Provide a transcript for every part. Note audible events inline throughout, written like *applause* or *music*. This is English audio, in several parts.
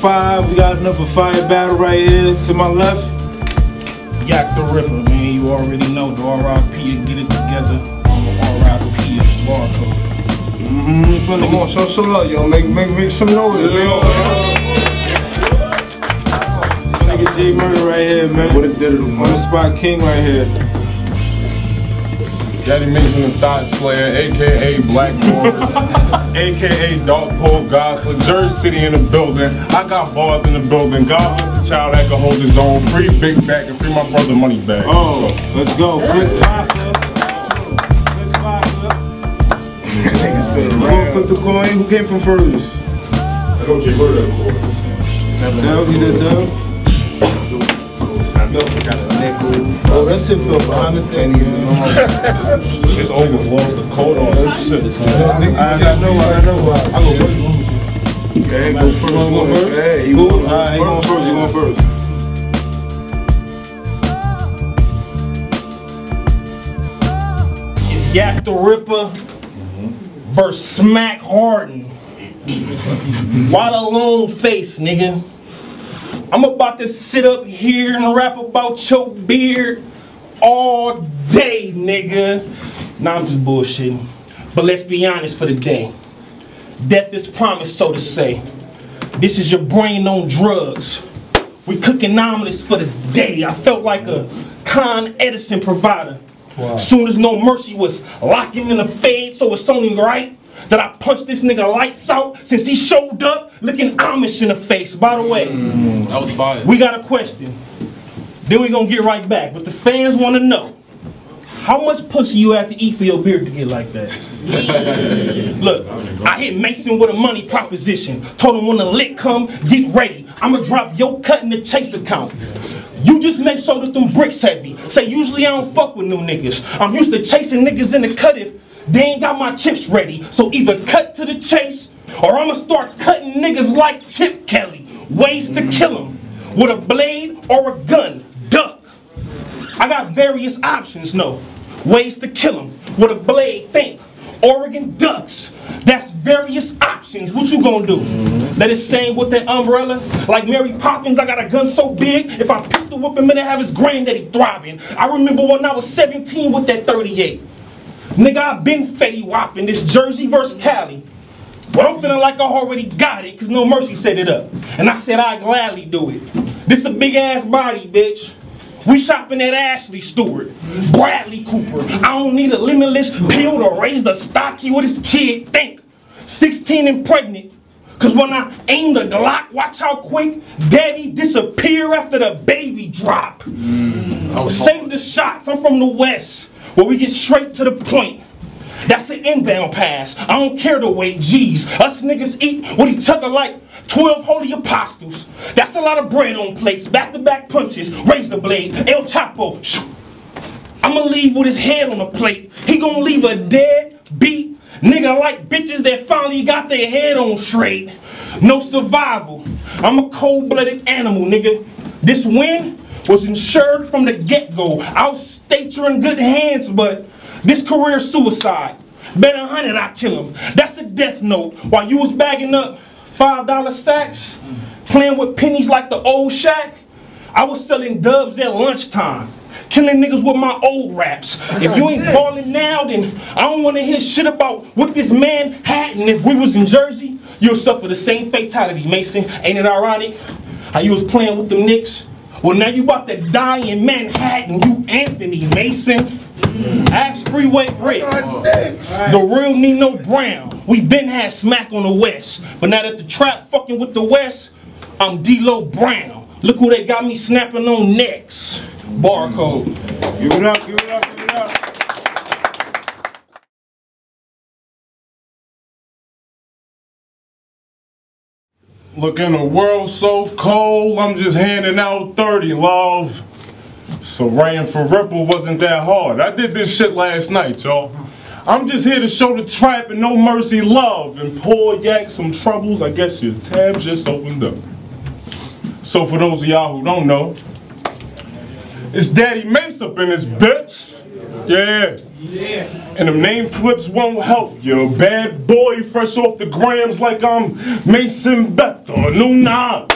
Showdown 5, we got another fire battle right here to my left. Yak Da Rippa, man. You already know the RIP and get it together. I'm RIP barcode. Mm-hmm. Come on, show some love, yo. Make make make some noise, yo. Nigga J Murder right here, man. What a digital, On the spot king right here. Daddy Mason the Thought Slayer, aka Black Morris, aka Dark Pole Gospel, Jersey City in the building. I got bars in the building. God bless a child that can hold his own. Free Big Back and free my brother Money Bag. Oh, let's go. Flip vodka. Flip vodka. Niggas spin You gonna around. flip the coin? Who came from furthest? I go J Murder, of course. Dub, you said Dub? Oh, that shit feel behind the thing. It's over. Lost the coat on. That shit. I got no, I got no. I go first. Okay, go first. You wanna go first? Hey, you Cool. wanna Alright, he going first. He going first. Yak Da Rippa versus Smack Harden. Why the long face, nigga? I'm about to sit up here and rap about your beard all day, nigga. Nah, I'm just bullshitting. But let's be honest for the day. Death is promised, so to say. This is your brain on drugs. We cooking omelets for the day. I felt like a Con Edison provider. Soon as No Mercy was locking in the fade, so it's only right that I punched this nigga lights out since he showed up looking Amish in the face. By the way, mm, That was fire. we got a question. Then we gonna get right back. But the fans wanna know how much pussy you have to eat for your beard to get like that. *laughs* Look, I hit Mason with a money proposition. Told him when the lick come, get ready. I'ma drop your cut in the chase account. You just make sure that them bricks heavy. Say usually I don't fuck with new niggas. I'm used to chasing niggas in the cut if they ain't got my chips ready. So either cut to the chase or I'ma start cutting niggas like Chip Kelly. Ways to kill them with a blade or a gun. Duck. I got various options, no. Ways to kill them with a blade, think. Oregon ducks. That's various options. What you gonna do? Mm-hmm. Let it same with that umbrella? Like Mary Poppins, I got a gun so big, if I pistol whip him I have his granddaddy throbbing. I remember when I was 17 with that 38. Nigga, I've been fetty whopping this Jersey versus Cali. But I'm feeling like I already got it, cause No Mercy set it up. And I said I'd gladly do it. This a big ass body, bitch. We shopping at Ashley Stewart, Bradley Cooper. I don't need a limitless pill to raise the stocky with his kid. Think, 16 and pregnant. Cause when I aim the Glock, watch how quick daddy disappear after the baby drop. Mm, Save the shots. I'm from the west, where we get straight to the point. That's the inbound pass. I don't care the weight. Jeez, Us niggas eat with each other like 12 holy apostles. That's a lot of bread on plates. Back to back punches. Razor blade. El Chapo. I'ma leave with his head on the plate. He gonna leave a dead beat. Nigga like bitches that finally got their head on straight. No survival. I'm a cold-blooded animal, nigga. This win was insured from the get-go. I'll state you're in good hands, but this career suicide. Bet a hundred I kill him. That's the death note. While you was bagging up five dollar sacks, playing with pennies like the old shack, I was selling dubs at lunchtime. Killing niggas with my old raps. If you ain't balling now, then I don't wanna hear shit about what this man had. And if we was in Jersey, you'll suffer the same fatality, Mason. Ain't it ironic? How you was playing with the Knicks? Well, now you about to die in Manhattan, you Anthony Mason. Ask Freeway Rick. The real Nino Brown. We been had smack on the West. But now that the trap fucking with the West, I'm D-Lo Brown. Look who they got me snapping on next. Barcode. Give it up, give it up, give it up. Look in the world so cold, I'm just handing out 30, love. So rain for Ripple wasn't that hard. I did this shit last night, y'all. I'm just here to show the trap and no mercy love and poor yak some troubles. I guess your tab just opened up. So for those of y'all who don't know, it's Daddy Mace up in this bitch. Yeah. And them name flips won't help you. Bad boy fresh off the grams like I'm Mason Beto, new knob.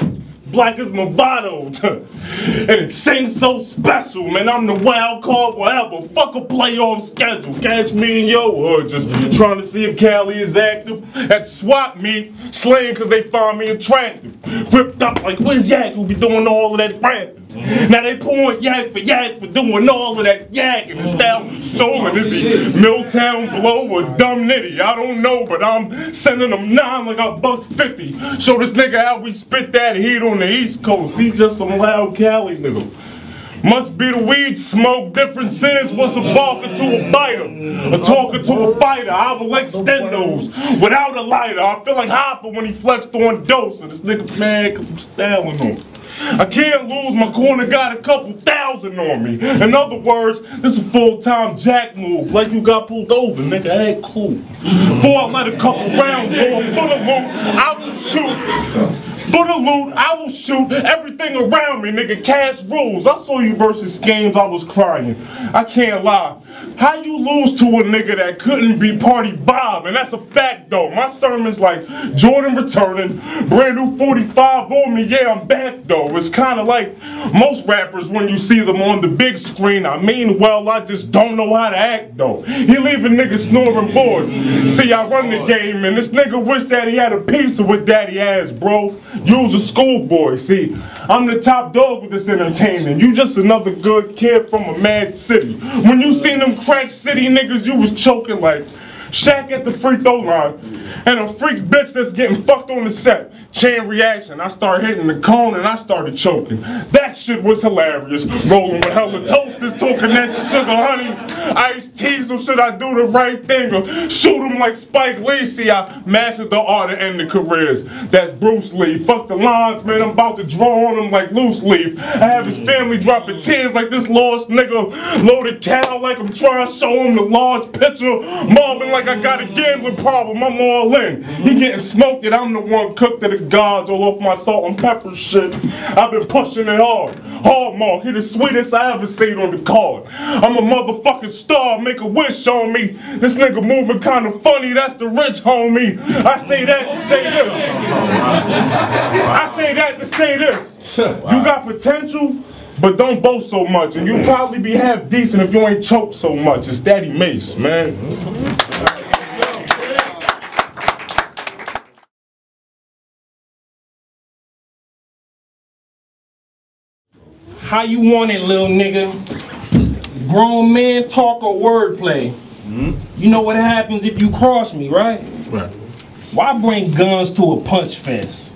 Black as my bottle. *laughs* and it sings so special, man. I'm the wild card, whatever. Fuck a playoff schedule. Catch me in your hood, just trying to see if Cali is active. At swap me, slaying cause they find me attractive. Ripped up like, where's Yak who be doing all of that rapping? Mm-hmm. Now they pouring yak for yak for doing all of that yakking and style storming. Is he Milltown Blow or Dumb Nitty? I don't know, but I'm sending them nine like a buck fifty. Show this nigga how we spit that heat on the East Coast. He just some loud Cali nigga. Must be the weed smoke. Differences was a barker to a biter, a talker to a fighter. I will extend those without a lighter. I feel like Hopper when he flexed on dose. And this nigga mad cause I'm styling on. I can't lose, my corner got a couple thousand on me. In other words, this is a full-time jack move, like you got pulled over, nigga, hey, cool. Before I let a couple rounds go, for the loot, I will shoot. For the loot, I will shoot everything around me, nigga, cash rules. I saw you versus games, I was crying. I can't lie. How you lose to a nigga that couldn't be Party Bob? And that's a fact though. My sermon's like Jordan returning, brand new 45 on me, yeah, I'm back though. It's kinda like most rappers when you see them on the big screen. I mean well, I just don't know how to act though. He leave a nigga snoring bored. See, I run the game and this nigga wish that he had a piece of what daddy has, bro. You's a schoolboy, see. I'm the top dog with this entertainment. You just another good kid from a mad city. When you seen them crack city niggas, you was choking like Shaq at the free throw line, and a freak bitch that's getting fucked on the set. Chain reaction, I start hitting the cone and I started choking. That shit was hilarious. Rolling with hella toasters, talking that sugar honey. Ice tea, so should I do the right thing or shoot him like Spike Lee? See, I mastered the art of ending careers. That's Bruce Lee. Fuck the lines, man. I'm about to draw on him like loose leaf. I have his family dropping tears like this lost nigga. Loaded cow like I'm trying to show him the large picture. Mobbing like I got a gambling problem. I'm all in. He getting smoked and I'm the one cooked to the gods all off my salt and pepper shit. I've been pushing it hard. Hallmark, he the sweetest I ever seen on the card. I'm a motherfucking star, make a wish on me. This nigga moving kinda funny, that's the rich homie. I say that to say this. I say that to say this. You got potential, but don't boast so much. And you probably be half decent if you ain't choke so much. It's Daddy Mace, man. How you want it, little nigga? Grown man talk or wordplay? You know what happens if you cross me, right? Right. Why bring guns to a punch fest?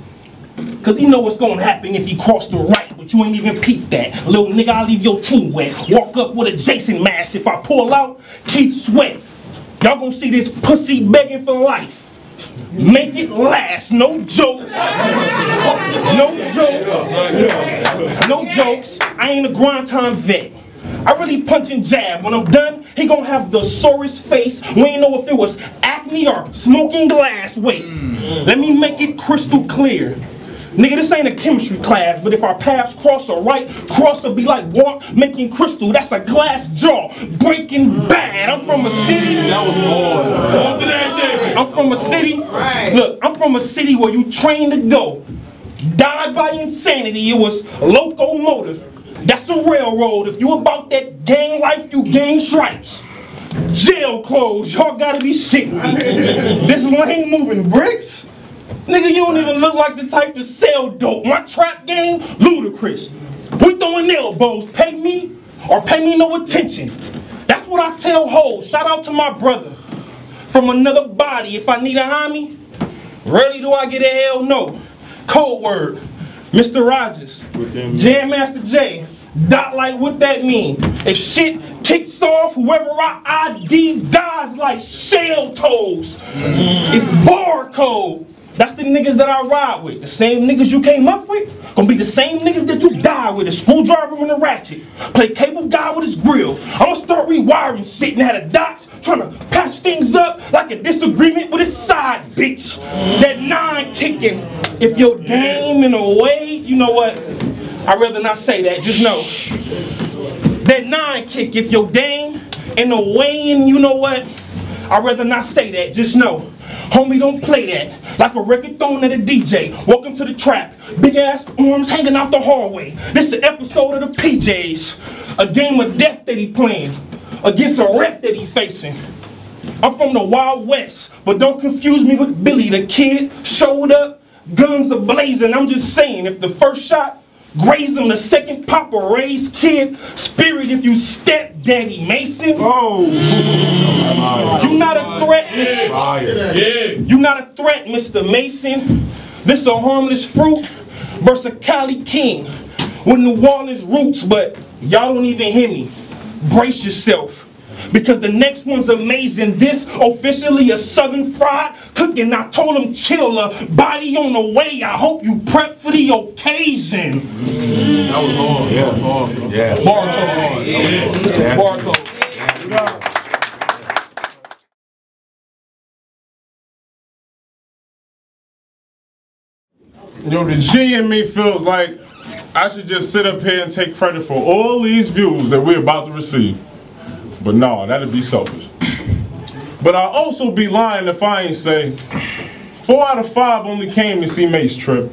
Cause you know what's gonna happen if you cross the right, but you ain't even peep that. Little nigga, I'll leave your team wet. Walk up with a Jason mask. If I pull out, keep sweat. Y'all gonna see this pussy begging for life. Make it last, no jokes. No jokes. No jokes. I ain't a grind time vet. I really punch and jab. When I'm done, he gonna have the sorest face. We ain't know if it was acne or smoking glass. Wait, let me make it crystal clear. Nigga, this ain't a chemistry class, but if our paths cross or right, cross will be like water making crystal. That's a glass jaw, breaking bad. I'm from a city. That was boy. I'm from a city. Look, I'm from a city where you train to go. Died by insanity. It was locomotive. That's a railroad. If you about that gang life, you gang stripes. Jail clothes. Y'all gotta be shitting me. This lane moving bricks. Nigga, you don't even look like the type to sell dope. My trap game, ludicrous. We throwing elbows. Pay me or pay me no attention. That's what I tell hoes. Shout out to my brother. From another body, if I need a homie, rarely do I get a hell no. Code word, Mr. Rogers. Jam Master Jay. Dot like what that mean? If shit kicks off, whoever I ID dies like shell toes. It's barcode. That's the niggas that I ride with. The same niggas you came up with, gonna be the same niggas that you die with. A screwdriver and a ratchet. Play cable guy with his grill. I'ma start rewiring shit and had a dots trying to patch things up like a disagreement with his side bitch. That nine kicking. If your game in a way, you know what? I'd rather not say that. Just know that nine kick. If your dame in the way, and you know what? I'd rather not say that. Just know, homie, don't play that. Like a record thrown at a DJ. Welcome to the trap. Big ass arms hanging out the hallway. This is an episode of the PJs. A game of death that he playing against a rep that he facing. I'm from the Wild West, but don't confuse me with Billy. The kid showed up, guns are blazing. I'm just saying, if the first shot grazed him, the second Papa a raised kid, spirit if you step, Daddy Mason. Oh. You not a threat, Mr. Yeah. You not a threat, Mr. Mason. This a harmless fruit versus a Cali King with New Orleans roots, but y'all don't even hear me. Brace yourself. Because the next one's amazing. This officially a southern fried cooking. I told him chiller, uh, body on the way. I hope you prep for the occasion. Mm. That was hard. That was hard. bro. Yeah. Barcode. Barcode. Yo, the G in me feels like I should just sit up here and take credit for all these views that we're about to receive. But no, that'd be selfish. But I'll also be lying if I ain't say four out of five only came to see Mace trip.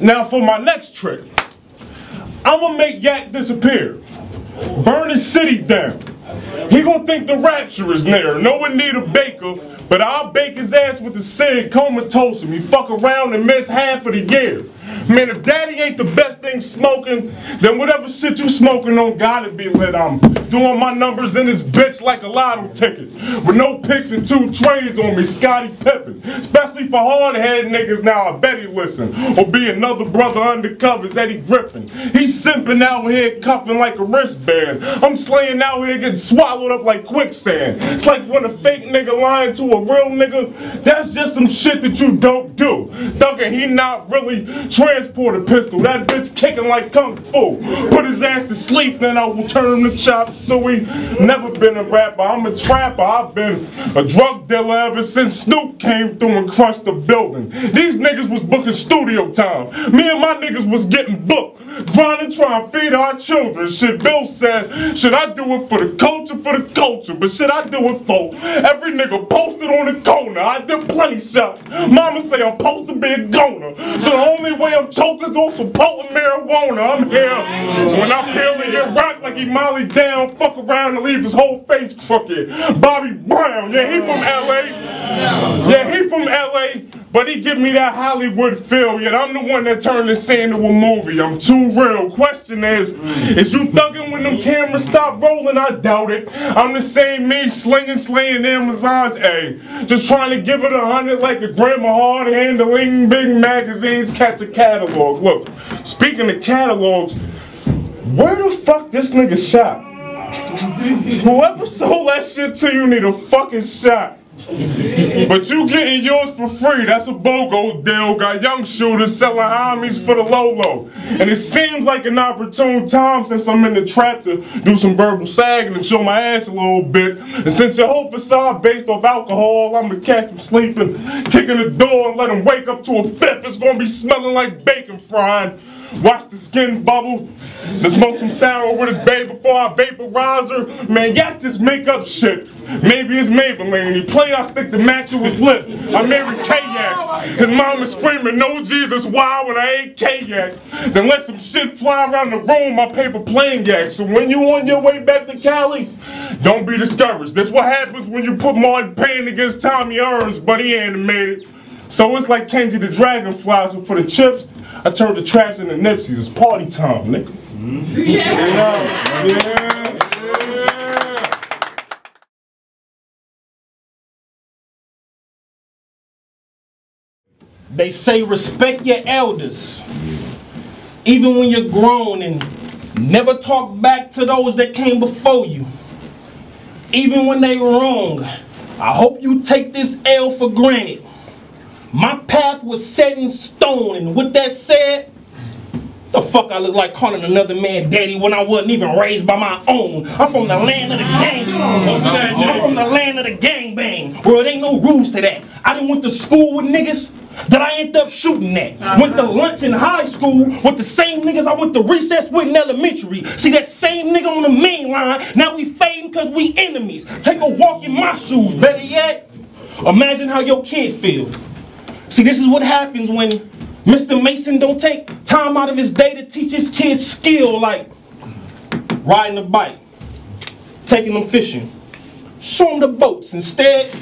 Now for my next trip, I'm gonna make Yak disappear. Burn his city down. He gonna think the rapture is near. No one need a baker, but I'll bake his ass with the cig, comatose him. He fuck around and miss half of the year. Man, if daddy ain't the best thing smoking, then whatever shit you smoking on gotta be lit. I'm doing my numbers in this bitch like a lotto ticket. With no picks and two trays on me, Scottie Pippen. Especially for hard head niggas now, I bet he listen. Or be another brother undercover's Eddie Griffin. He's simping out here cuffing like a wristband. I'm slaying out here getting swallowed up like quicksand. It's like when a fake nigga lying to a real nigga, that's just some shit that you don't do. Thuggin', he not really transport a pistol. That bitch kicking like kung fu. Put his ass to sleep, then I will turn him to chop suey. Never been a rapper, I'm a trapper. I've been a drug dealer ever since Snoop came through and crushed the building. These niggas was booking studio time. Me and my niggas was getting booked. Grinding, trying to feed our children. Shit, Bill said, should I do it for the culture, for the culture? But should I do it for every nigga posted on the corner? I did plenty shots. Mama say I'm supposed to be a goner. So the only way I'm choking is on some potent marijuana. I'm here when I barely get rocked like he molly down, fuck around and leave his whole face crooked. Bobby Brown, yeah, he from LA. Yeah, he from LA, but he give me that Hollywood feel. Yet I'm the one that turned this into a movie. I'm too real. Question is, mm. is you thugging when them cameras stop rolling? I doubt it. I'm the same me slinging, slaying Amazons. A. just trying to give it a hundred like a grandma hard handling big magazines, catch a catalog. Look, speaking of catalogs, where the fuck this nigga shot? *laughs* Whoever sold that shit to you need a fucking shot. But you getting yours for free. That's a BOGO deal. Got young shooters selling homies for the Lolo. And it seems like an opportune time since I'm in the trap to do some verbal sagging and show my ass a little bit. And since your whole facade based off alcohol, I'm gonna catch him sleeping, kicking the door and let him wake up to a fifth. It's gonna be smelling like bacon frying. Watch the skin bubble. Then smoke some sour with his babe before I vaporizer. Man, yak just make up shit. Maybe it's Maybelline. He play, I stick the match to his lip. I married K-Yak. His mom is screaming, no Jesus, why when I ain't K-Yak. Then let some shit fly around the room, my paper plane yak. So when you on your way back to Cali, don't be discouraged. That's what happens when you put Martin Payne against Tommy Earns, but he animated. So it's like changing the dragonflies for the chips. I turned the traps into Nipsey's. It's party time, nigga. Mm-hmm. They say respect your elders, even when you're grown, and never talk back to those that came before you, even when they wrong. I hope you take this L for granted. My path was set in stone, and with that said, the fuck I look like calling another man daddy when I wasn't even raised by my own. I'm from the land of the gang. I'm from the land of the gang bang, where it ain't no rules to that. I didn't went to school with niggas that I ended up shooting at. Went to lunch in high school with the same niggas I went to recess with in elementary. See that same nigga on the main line, now we fading because we enemies. Take a walk in my shoes. Better yet, imagine how your kid feel. See, this is what happens when Mr. Mason don't take time out of his day to teach his kids skill like riding a bike, taking them fishing. Show them the boats. Instead,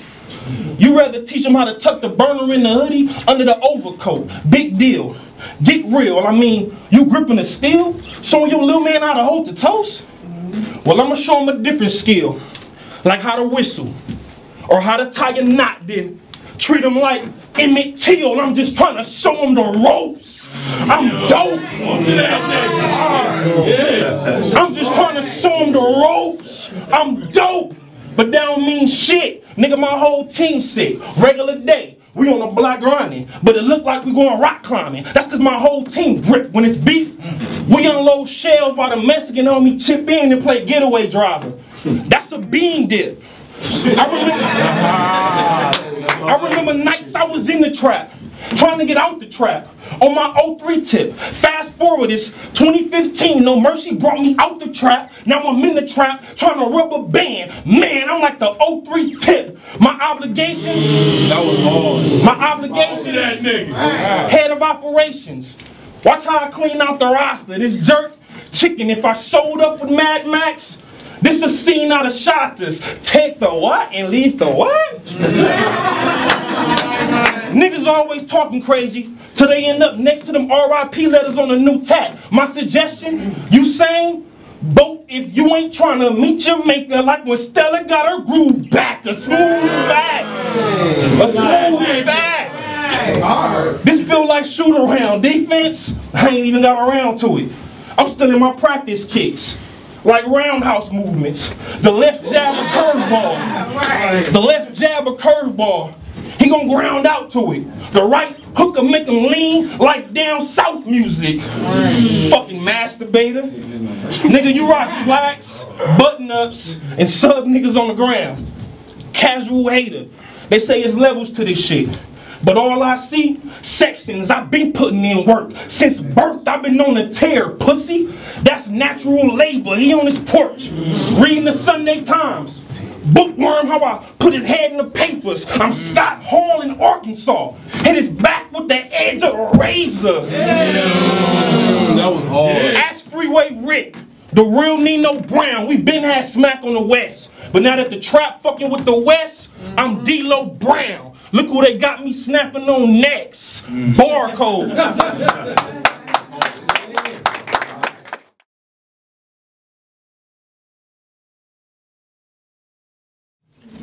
you rather teach them how to tuck the burner in the hoodie under the overcoat. Big deal. Get real. I mean, you gripping a steel, showing your little man how to hold the toast? Well, I'm gonna show him a different skill, like how to whistle, or how to tie a knot, then treat him like Emmett Till. I'm just trying to show him the ropes. I'm dope. I'm just trying to show him the ropes. I'm dope. But that don't mean shit. Nigga, my whole team sick. Regular day. We on the block grinding, but it look like we going rock climbing. That's cause my whole team grip. When it's beef, we unload shells while the Mexican homie chip in and play getaway driver. That's a bean dip. I remember, I remember nights I was in the trap, trying to get out the trap on my 03 tip. Fast forward, it's 2015. No Mercy brought me out the trap. Now I'm in the trap trying to rubber band. Man, I'm like the 03 tip. My obligations. That was hard. My obligations. That nigga. Head of operations. Watch how I clean out the roster. This jerk chicken. If I showed up with Mad Max. This is a scene out of Shottas. Take the what and leave the what? *laughs* Niggas always talking crazy till they end up next to them RIP letters on a new tat. My suggestion, you saying, vote if you ain't trying to meet your maker like when Stella got her groove back. A smooth fact. A smooth fact. This feel like shoot around. Defense, I ain't even got around to it. I'm still in my practice kicks. Like roundhouse movements. The left jab a curveball. The left jab a curveball. He gonna ground out to it. The right hook will make him lean like down south music. Fucking masturbator. Nigga, you rock slacks, button ups, and sub niggas on the ground. Casual hater. They say it's levels to this shit. But all I see, sections, I've been putting in work. Since birth, I've been on the tear, pussy. That's natural labor. He on his porch, reading the Sunday Times. Bookworm, how I put his head in the papers. I'm Scott Hall in Arkansas. Hit his back with the edge of a razor. That was hard. Ask Freeway Rick, the real Nino Brown. We been had smack on the West. But now that the trap fucking with the West, I'm D-Lo Brown. Look who they got me snapping on next. Mm. Barcode. *laughs*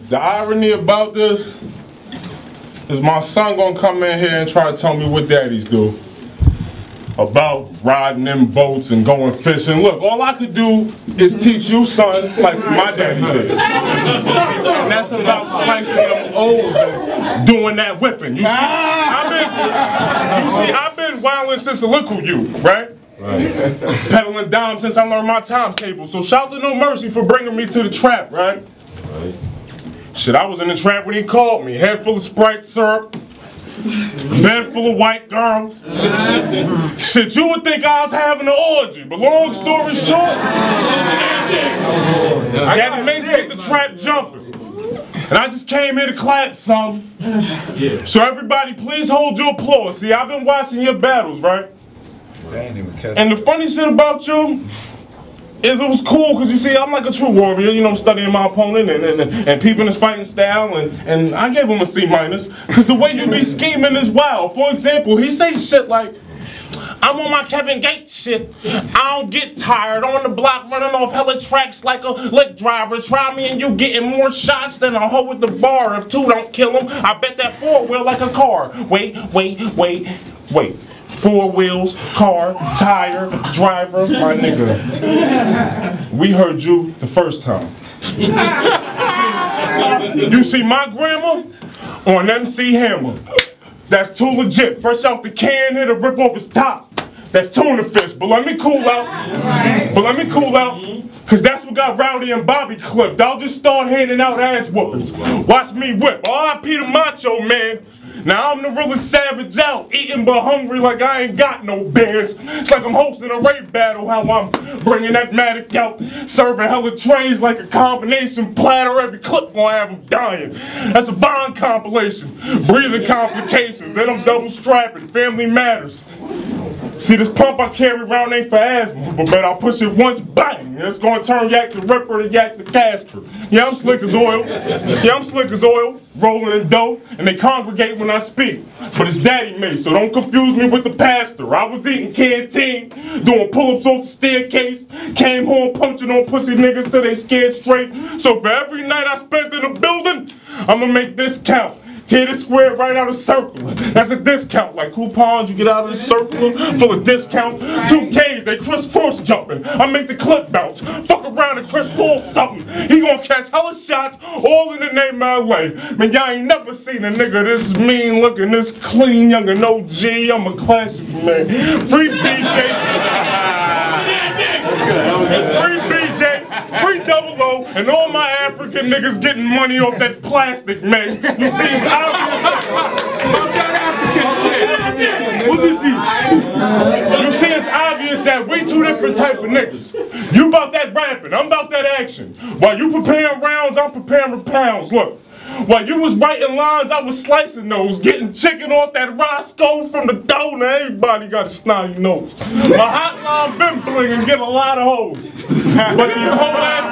The irony about this is my son gonna come in here and try to tell me what daddies do about riding them boats and going fishing. Look, all I could do is teach you, son, like my daddy did. And that's about slicing them O's and doing that whipping. You see, I've been, you see, I've been wilding since a little you, right? Right. Pedaling down since I learned my times table. So shout to No Mercy for bringing me to the trap, right? right? Shit, I was in the trap when he called me. Head full of Sprite syrup. Bed full of white girls. Shit, you would think I was having an orgy, but long story short, Daddy Mason hit the trap jumping. And I just came here to clap some. So everybody, please hold your applause. See, I've been watching your battles, right? And the funny shit about you is it was cool because you see, I'm like a true warrior. You know, I'm studying my opponent and, and, and peeping his fighting style, and, and I gave him a C minus because the way you be scheming is wild. For example, he say shit like, I'm on my Kevin Gates shit. I don't get tired on the block running off hella tracks like a lick driver. Try me and you getting more shots than a hoe with the bar. If two don't kill him, I bet that four will like a car. Wait, wait, wait, wait. Four wheels, car, tire, driver, my nigga. We heard you the first time. You see my grandma on MC Hammer. That's too legit. Fresh out the can, hit a rip off his top. That's tuna fish. But let me cool out. But let me cool out. Cause that's what got Rowdy and Bobby clipped. I'll just start handing out ass whoopings. Watch me whip. R.I.P. the macho man. Now I'm the realest savage out, eating but hungry like I ain't got no bands. It's like I'm hosting a rape battle, how I'm bringing that matic out, serving hella trays like a combination platter. Every clip gonna have them dying. That's a bond compilation, breathing complications, and I'm double strapping. Family matters. See, this pump I carry around ain't for asthma, but bet I'll push it once, bang, it's gonna turn Yak the Ripper to Yak the Casper. Yeah, I'm slick as oil. Yeah, I'm slick as oil, rolling in dough, and they congregate when I speak. But it's daddy made, so don't confuse me with the pastor. I was eating canteen, doing pull-ups off the staircase, came home punching on pussy niggas till they scared straight. So for every night I spent in the building, I'ma make this count. Tear the square right out of circle. That's a discount. Like coupons you get out of the circle full of discount. Two Ks, they Chris crisscross jumping. I make the clip bounce. Fuck around and Chris Paul something. He gonna catch hella shots all in the name of LA. Man, y'all ain't never seen a nigga this mean looking, this clean, young and OG. I'm a classic, man. Free BJ. *laughs* Free BJ. Free double O. And all my African niggas getting money off that plastic, man. You see, it's obvious. Fuck that African shit. What is this? You see, it's obvious that we two different type of niggas. You about that rapping, I'm about that action. While you preparing rounds, I'm preparing pounds. Look. While you was writing lines, I was slicing those, getting chicken off that Roscoe from the dough. Everybody got a snotty nose. My hotline been bling and get a lot of hoes. But these hoe ass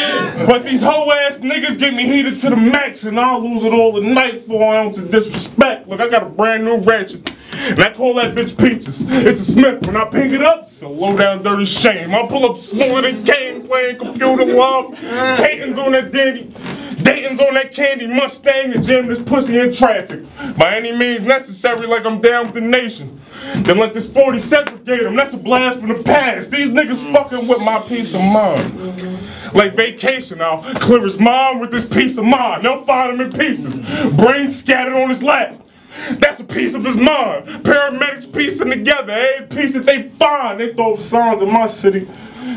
niggas, but these hoe ass niggas get me heated to the max, and I'll lose it all the night for an ounce of disrespect. Look, I got a brand new ratchet. And I call that bitch Peaches. It's a Smith. When I pick it up, it's a low down dirty shame. I pull up smoother than Kane playing computer love. Caton's on that dandy. Dayton's on that candy Mustang and jam this pussy in traffic. By any means necessary, like I'm down with the nation. Then let this 40 segregate them. That's a blast from the past. These niggas fucking with my peace of mind. Like vacation, I'll clear his mind with this peace of mind. They'll find him in pieces. Brains scattered on his lap. That's a piece of his mind. Paramedics piecing together every piece that they find. They throw signs in my city.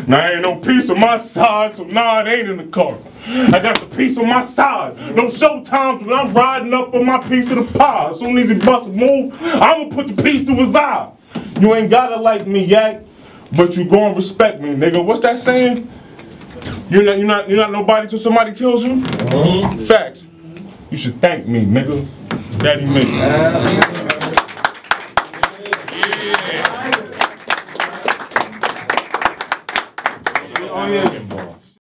Now ain't no piece on my side, so nah, it ain't in the car. I got the piece on my side. No show times when I'm riding up for my piece of the pie. As soon as he bust a move, I'ma put the piece to his eye. You ain't gotta like me, yak, but you gon' respect me, nigga. What's that saying? You're not, you're not, you're not nobody till somebody kills you. Uh-huh. Facts. You should thank me, nigga. Daddy me.